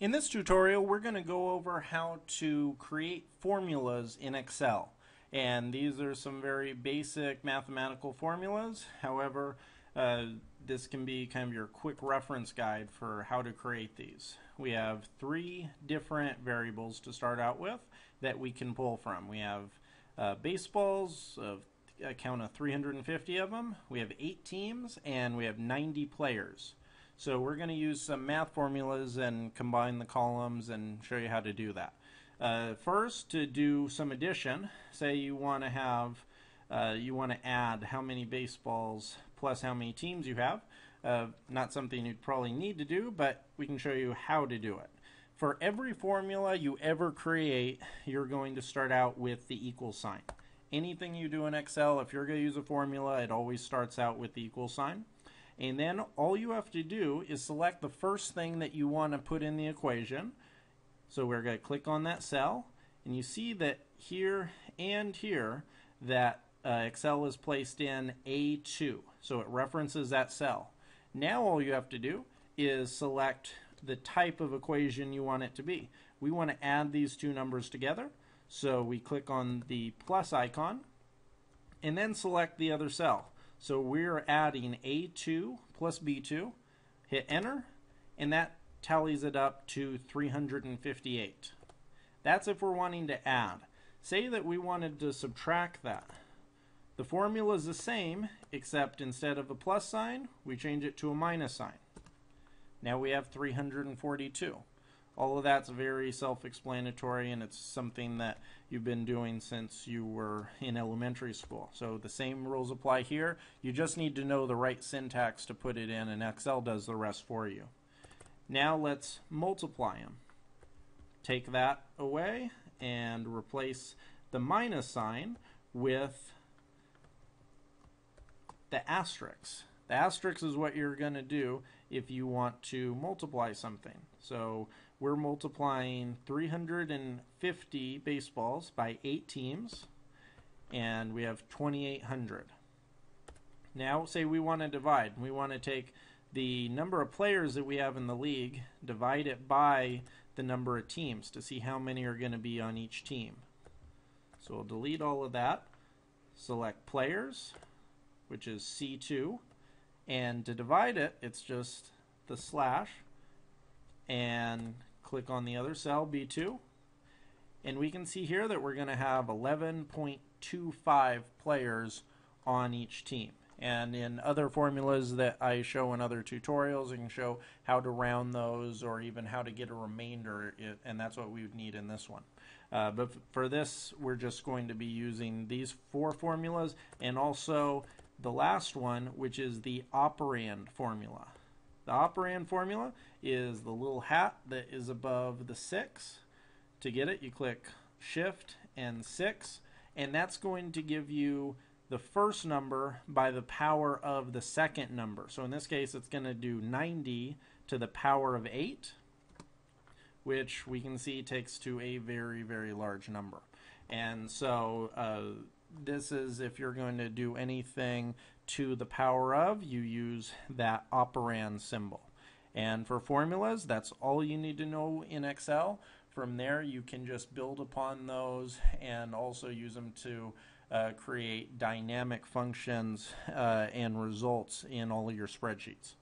In this tutorial, we're going to go over how to create formulas in Excel. And these are some very basic mathematical formulas. However, uh, this can be kind of your quick reference guide for how to create these. We have three different variables to start out with that we can pull from. We have uh, baseballs, of a count of 350 of them. We have eight teams, and we have 90 players. So we're going to use some math formulas and combine the columns and show you how to do that. Uh, first, to do some addition, say you want to have, uh, you want to add how many baseballs plus how many teams you have. Uh, not something you'd probably need to do, but we can show you how to do it. For every formula you ever create, you're going to start out with the equal sign. Anything you do in Excel, if you're going to use a formula, it always starts out with the equal sign. And then all you have to do is select the first thing that you want to put in the equation. So we're going to click on that cell. And you see that here and here that uh, Excel is placed in A2. So it references that cell. Now all you have to do is select the type of equation you want it to be. We want to add these two numbers together. So we click on the plus icon and then select the other cell. So we're adding A2 plus B2, hit enter, and that tallies it up to 358. That's if we're wanting to add. Say that we wanted to subtract that. The formula is the same, except instead of a plus sign, we change it to a minus sign. Now we have 342 all of that's very self-explanatory and it's something that you've been doing since you were in elementary school. So the same rules apply here. You just need to know the right syntax to put it in and Excel does the rest for you. Now let's multiply them. Take that away and replace the minus sign with the asterisk. The asterisk is what you're going to do if you want to multiply something. So we're multiplying 350 baseballs by 8 teams, and we have 2,800. Now, say we want to divide. We want to take the number of players that we have in the league, divide it by the number of teams to see how many are going to be on each team. So we'll delete all of that, select players, which is C2, and to divide it, it's just the slash, and click on the other cell, B2, and we can see here that we're going to have 11.25 players on each team. And in other formulas that I show in other tutorials, I can show how to round those or even how to get a remainder, and that's what we would need in this one. Uh, but for this, we're just going to be using these four formulas and also the last one, which is the operand formula. The operand formula is the little hat that is above the 6. To get it, you click Shift and 6, and that's going to give you the first number by the power of the second number. So in this case, it's going to do 90 to the power of 8, which we can see takes to a very, very large number. And so uh, this is if you're going to do anything to the power of, you use that operand symbol. And for formulas, that's all you need to know in Excel. From there, you can just build upon those and also use them to uh, create dynamic functions uh, and results in all of your spreadsheets.